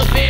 little bit.